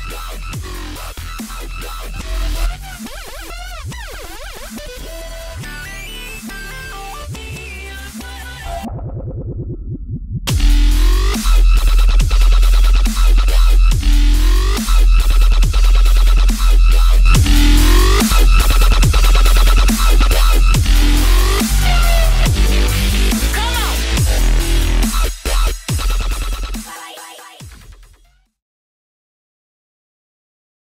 Outlaw, outlaw, outlaw, outlaw.